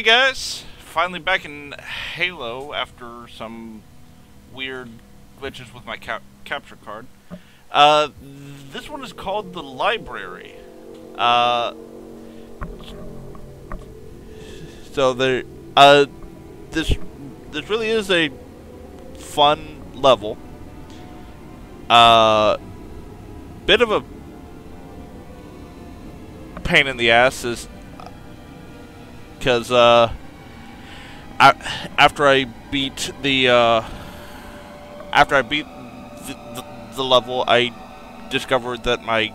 Hi guys! Finally back in Halo after some weird glitches with my cap capture card. Uh, this one is called the Library. Uh, so there, uh, this this really is a fun level. Uh, bit of a pain in the ass is because uh, I, after I beat the uh, after I beat the, the, the level, I discovered that my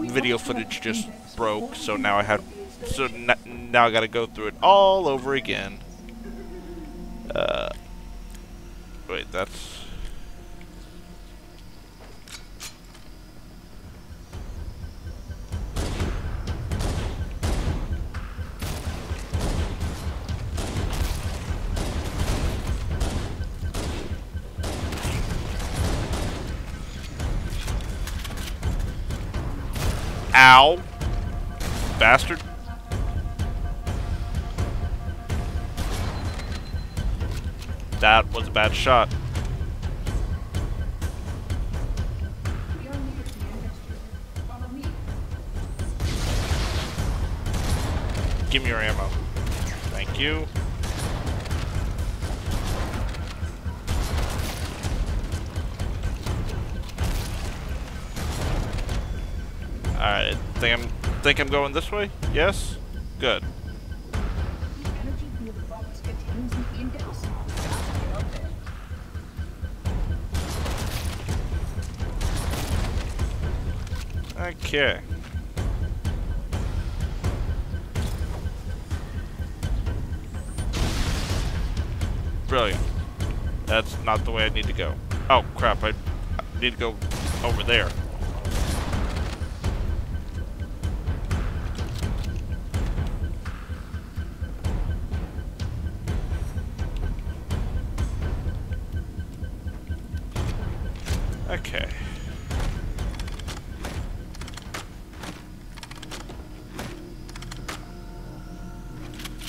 video footage just broke. So now I have so now I got to go through it all over again. Uh, wait, that's. Ow. Bastard. That was a bad shot. Give me your ammo. Thank you. Think I'm think I'm going this way. Yes. Good. Okay. Brilliant. That's not the way I need to go. Oh, crap. I need to go over there.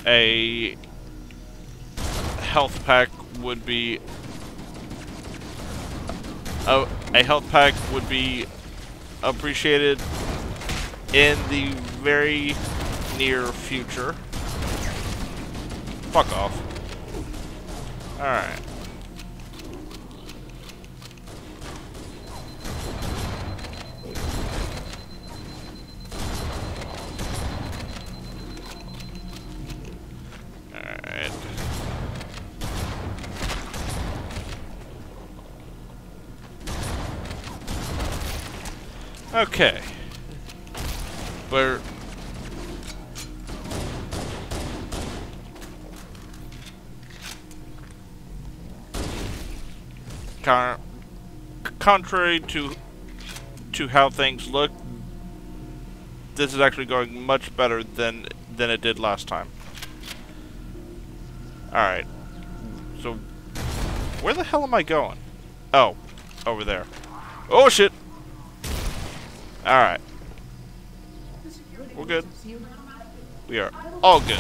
A health pack would be a, a health pack would be appreciated in the very near future. Fuck off. Alright. Okay. But Con contrary to to how things look, this is actually going much better than than it did last time. Alright. So where the hell am I going? Oh, over there. Oh shit! Alright. We're good. We are all good.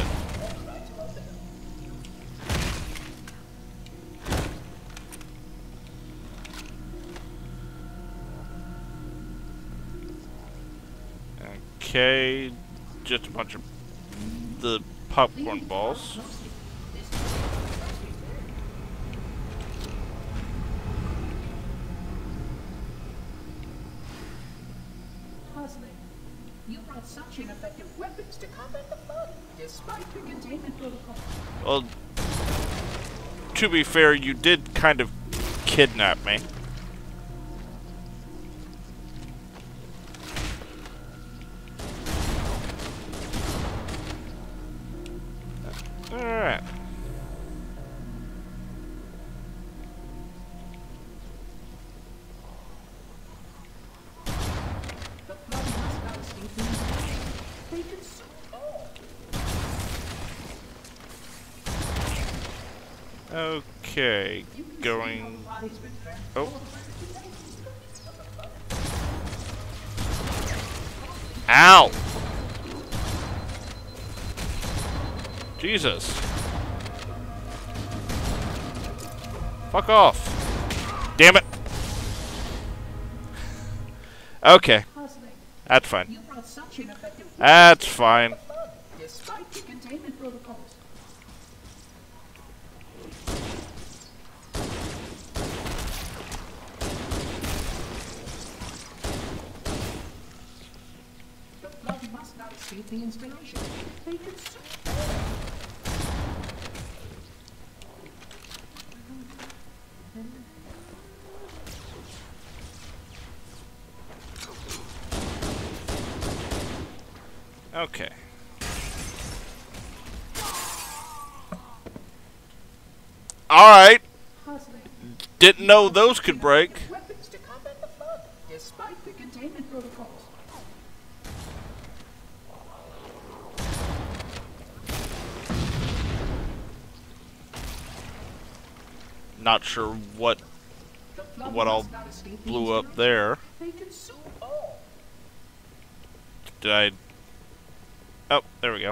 Okay, just a bunch of the popcorn balls. You brought such ineffective weapons to combat the flood, despite the containment protocol. Well, to be fair, you did kind of kidnap me. Jesus. Fuck off. Damn it. Okay, that's fine. You brought such ineffective That's fine. the containment protocols. The flood must not escape the installation. They could soon Okay. Alright. Didn't know those could break. Not sure what what all blew up there. Did I... Oh, there we go.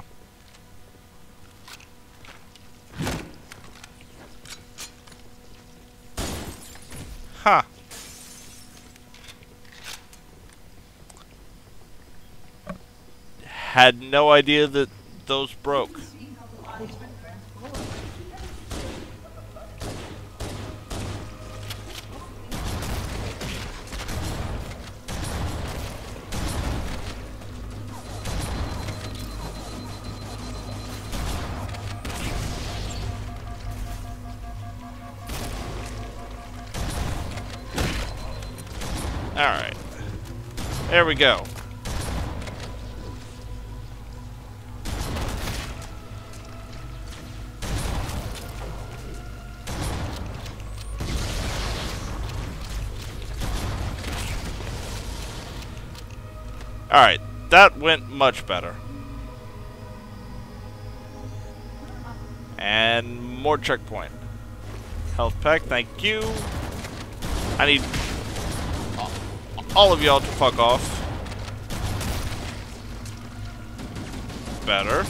Huh. Had no idea that those broke. We go. Alright, that went much better. And more checkpoint. Health pack, thank you. I need all of y'all to fuck off. Better.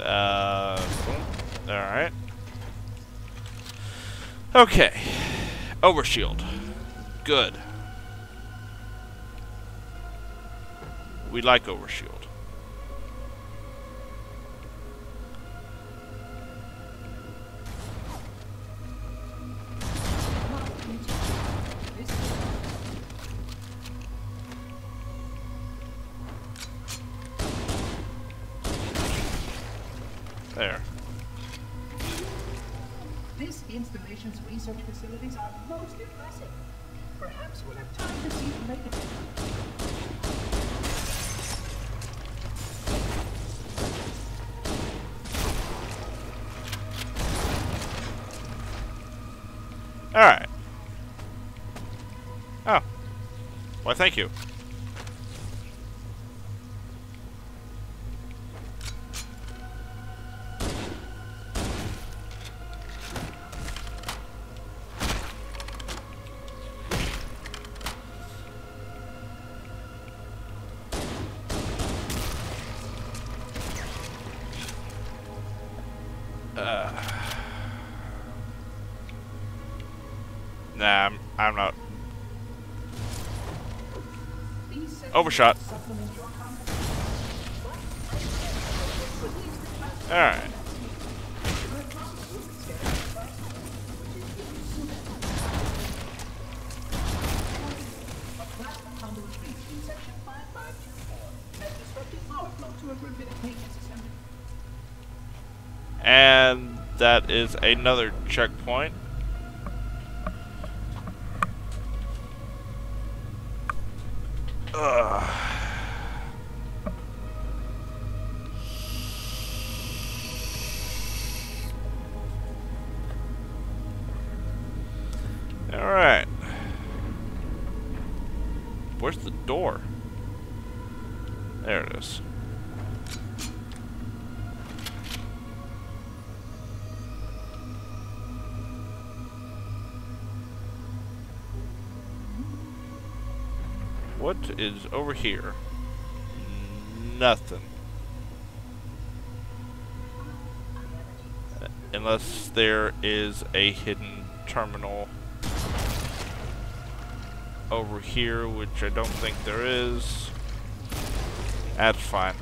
Uh, alright. Okay. Overshield. Good. We like Overshield. There. This installation's research facilities are most impressive. Perhaps we'll have time to see them later. Alright. Oh. Why, thank you. Maintenance assembly. And that is another checkpoint. Is over here? Nothing. Unless there is a hidden terminal over here, which I don't think there is. That's fine.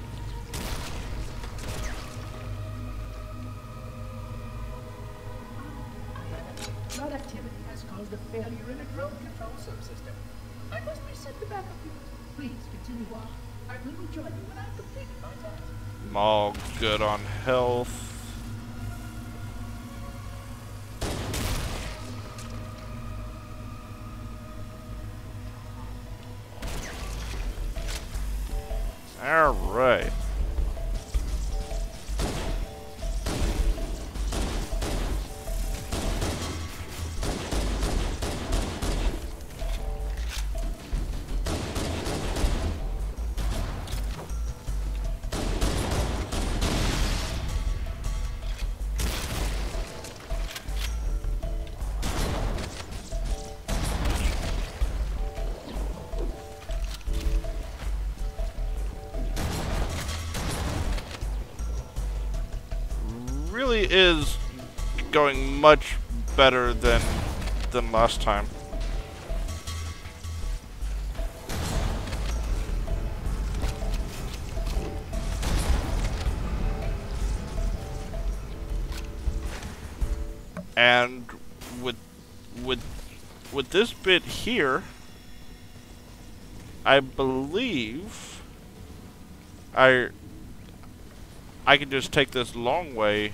Activity has caused a failure in drone control subsystem. I must reset the backup unit. Please continue on. I will rejoin you when I've completed my task. I'm all good on health. Is going much better than than last time. And with with with this bit here, I believe I I can just take this long way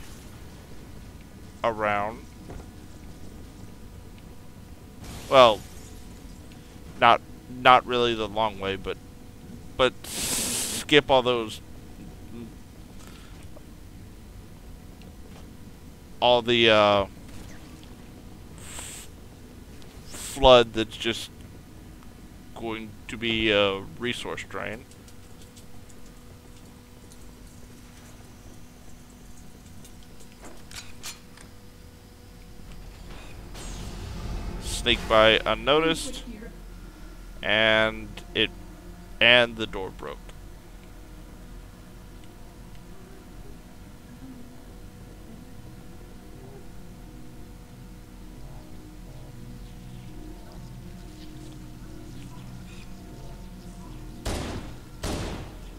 around. Well, not not really the long way, but but skip all those all the uh, flood that's just going to be a resource drain. Sneak by unnoticed, and it and the door broke.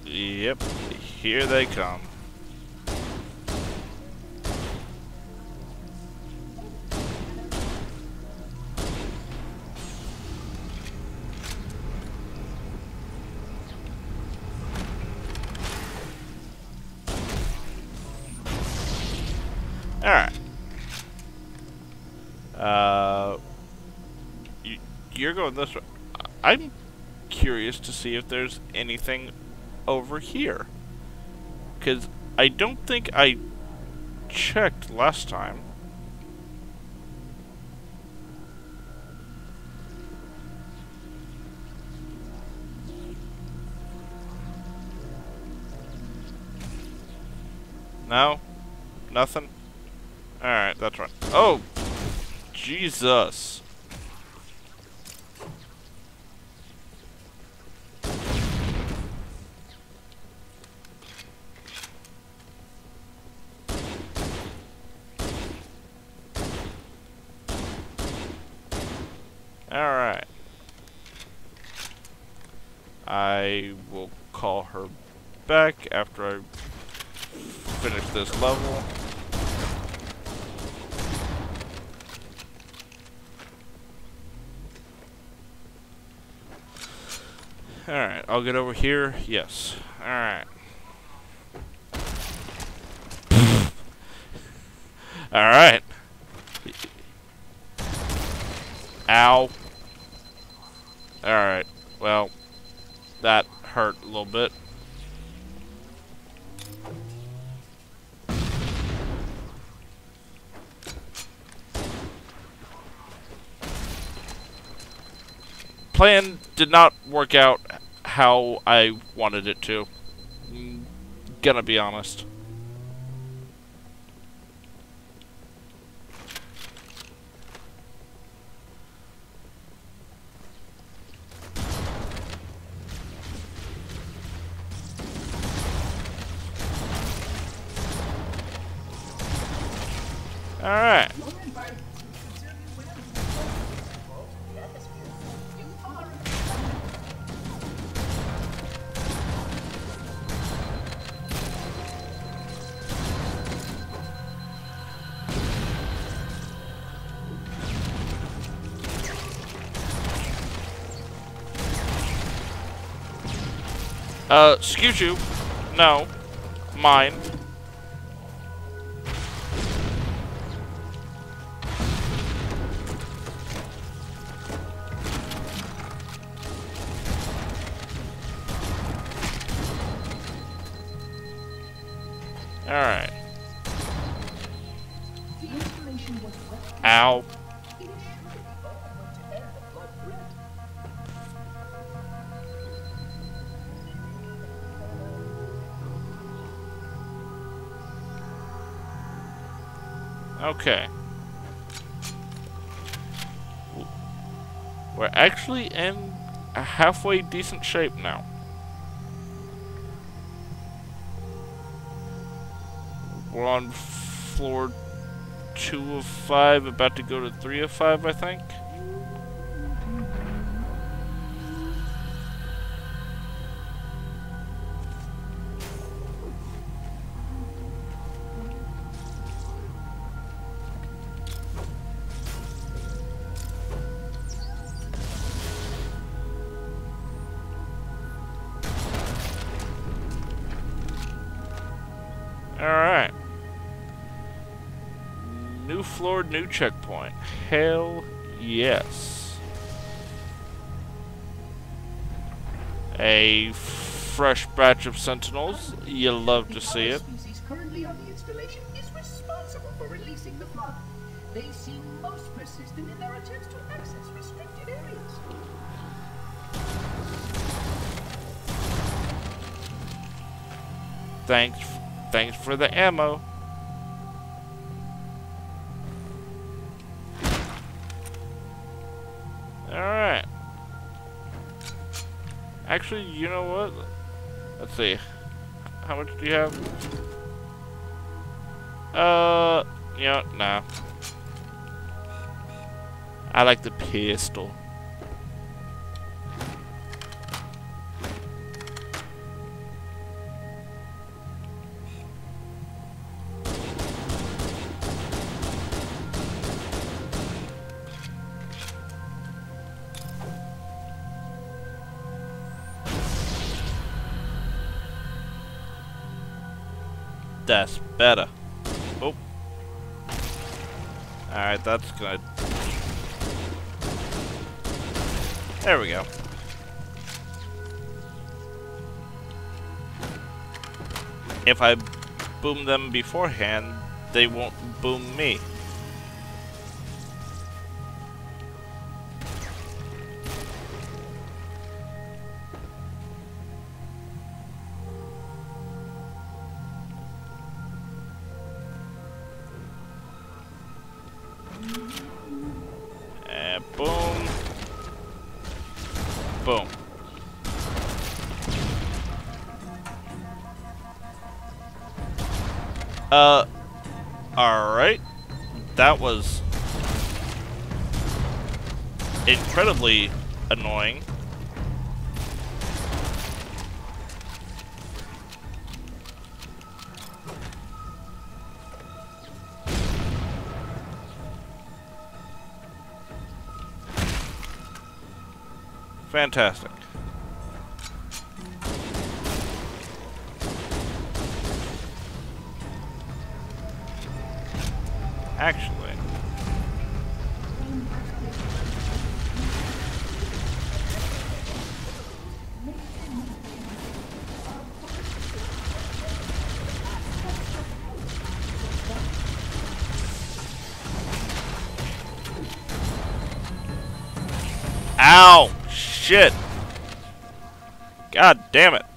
Yep, here they come. I'm curious to see if there's anything over here. Because I don't think I checked last time. No? Nothing? Alright, that's right. Oh! Jesus. Alright. I will call her back after I finish this level. Alright, I'll get over here. Yes. Alright. Alright. Ow. Alright. Well, that hurt a little bit. plan did not work out how I wanted it to. Gonna be honest. Alright. Uh, excuse you. No. Mine. Okay. We're actually in a halfway decent shape now. We're on floor two of five, about to go to three of five, I think. New checkpoint. Hell yes. A fresh batch of sentinels. You love to see it. currently on the installation is responsible for releasing the flood. They seem most persistent in their attempts to access restricted areas. Thanks, thanks for the ammo. Actually, you know what? Let's see. How much do you have? Uh, yeah, nah. I like the pistol. Better. Oh. Alright, that's gonna... There we go. If I boom them beforehand, they won't boom me. Uh, alright. That was incredibly annoying. Fantastic. Actually, ow, shit. God damn it.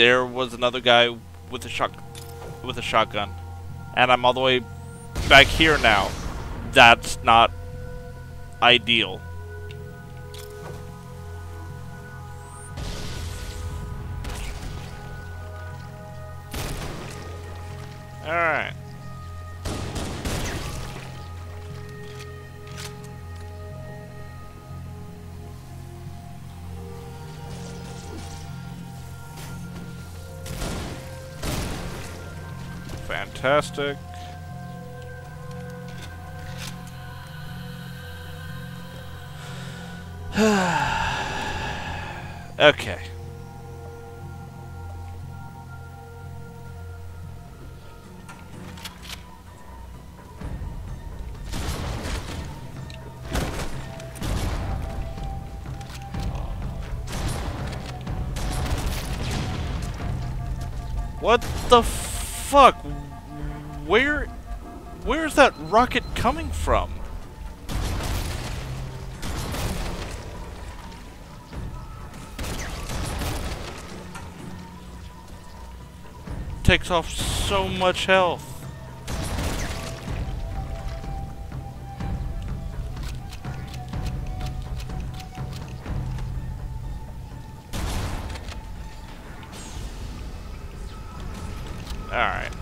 There was another guy with a shotgun. with a shotgun, and I'm all the way back here now. That's not ideal. Fantastic. okay. What the rocket coming from? Takes off so much health. Alright.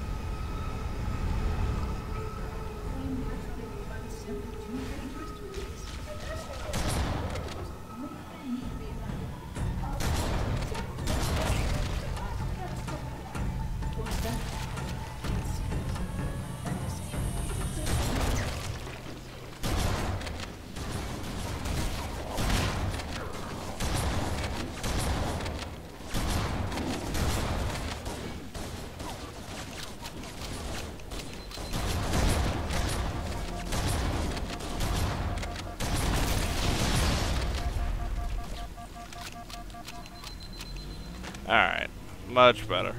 Much better.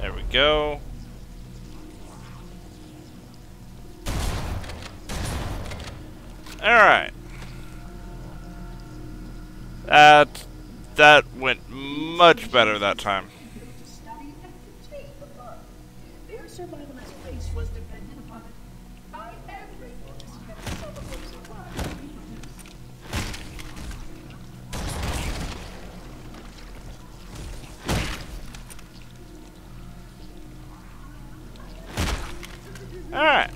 There we go. Alright. That, that went much better that time. Alright.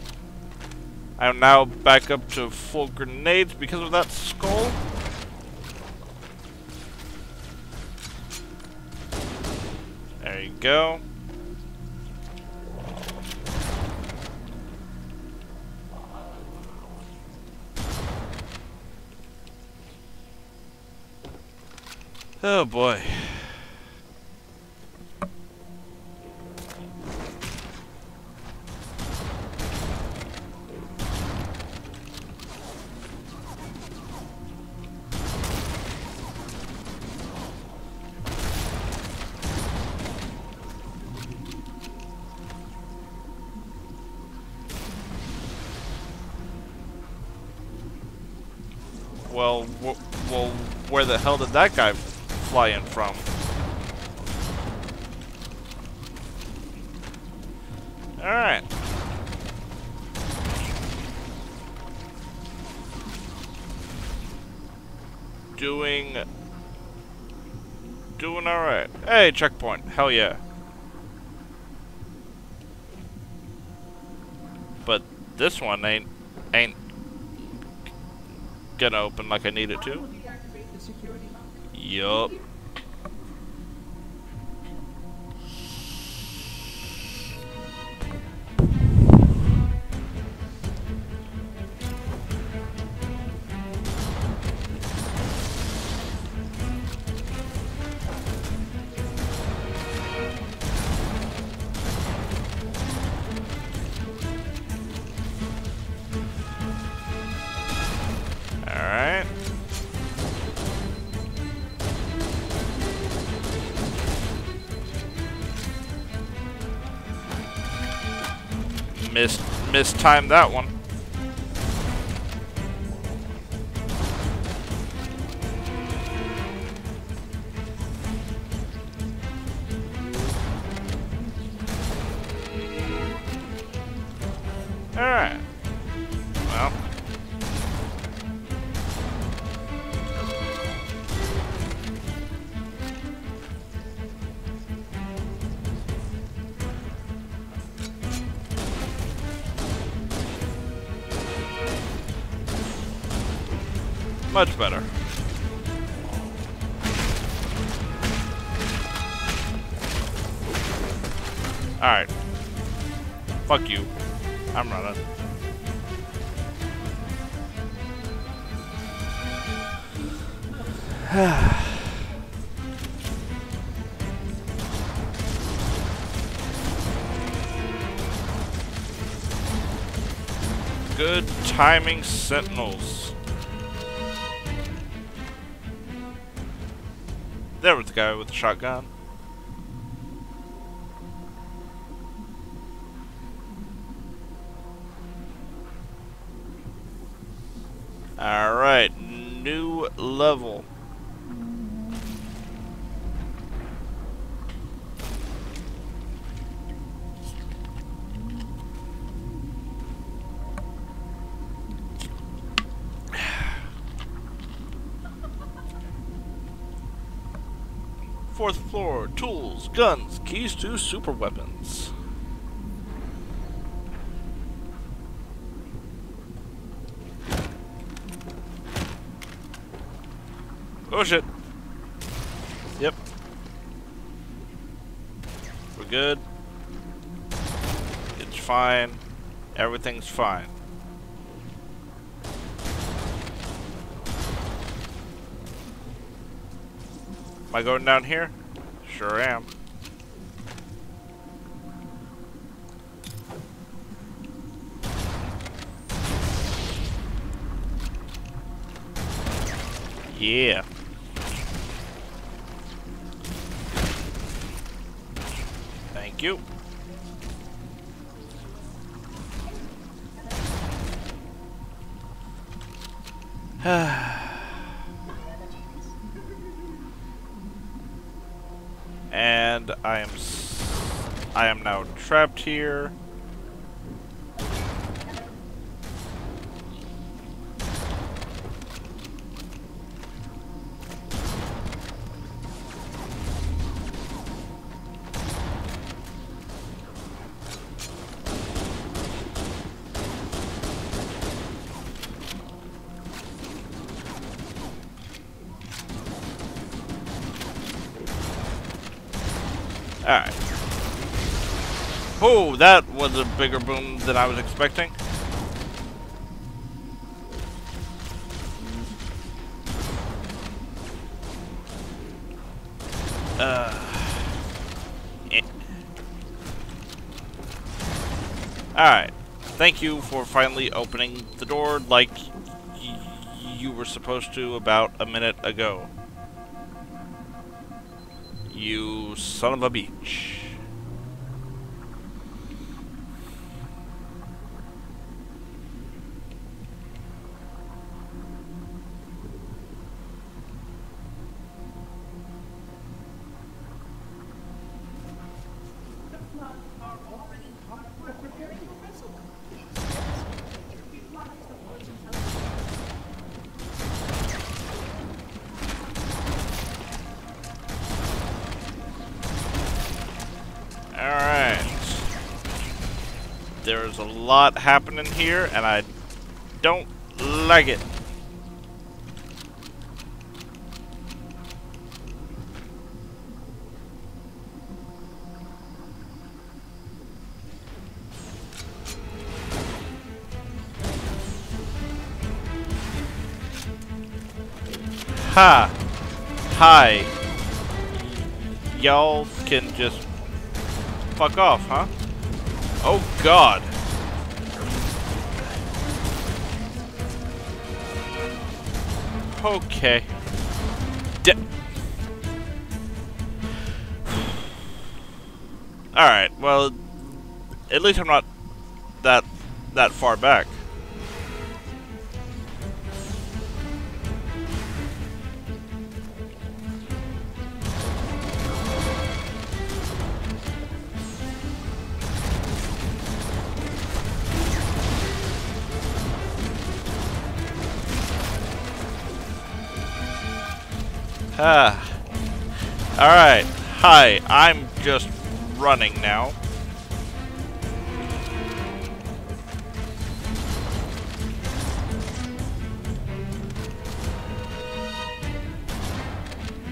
I'm now back up to full grenades because of that skull. There you go. Oh boy. Well, well, where the hell did that guy fly in from? Alright. Doing... Doing alright. Hey, checkpoint. Hell yeah. But this one ain't... ain't gonna open like I need it to. Yup. Missed, mistimed that one. Much better. Alright. Fuck you. I'm running. Good timing, Sentinels. There the guy with the shotgun. Guns, keys to super weapons. Oh shit. Yep. We're good. It's fine. Everything's fine. Am I going down here? Sure am. Yeah. Thank you. and I am I am now trapped here. Oh, that was a bigger boom than I was expecting. Uh. eh. Alright. Thank you for finally opening the door like you were supposed to about a minute ago. You son of a beach. A lot happening here, and I don't like it. Ha! Hi. Y'all can just fuck off, huh? Oh god. Okay. D Alright, well, at least I'm not that that far back. Ah. Alright. Hi, I'm just running now.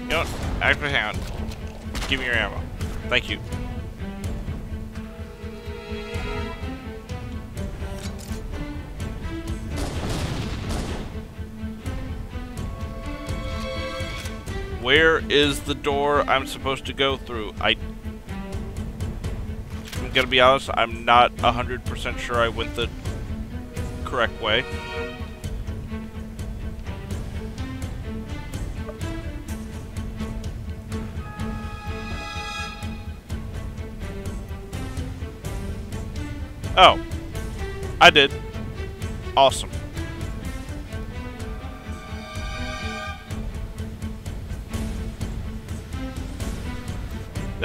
You know what? Active hand. Give me your ammo. Thank you. Where is the door I'm supposed to go through? I... I'm gonna be honest, I'm not 100% sure I went the correct way. Oh. I did. Awesome.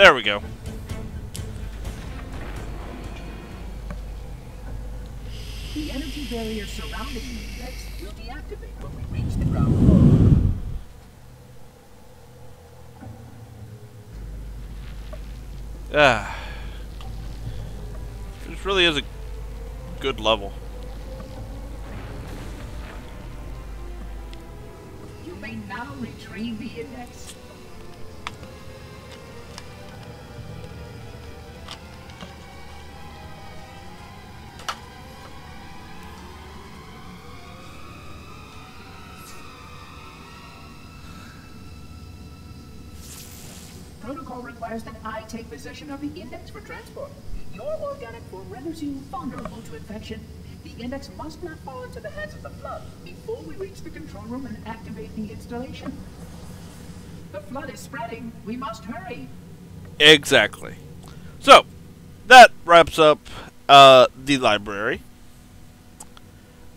There we go. The energy barrier surrounding the index will deactivate when we reach the ground floor. Ah. This really is a good level. You may now retrieve the index. Protocol requires that I take possession of the index for transport. Your organic form renders you vulnerable to infection. The index must not fall into the hands of the flood before we reach the control room and activate the installation. The flood is spreading. We must hurry. Exactly. So, that wraps up uh, the library.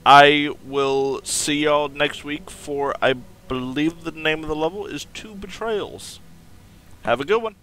I will see y'all next week for, I believe the name of the level is Two Betrayals. Have a good one.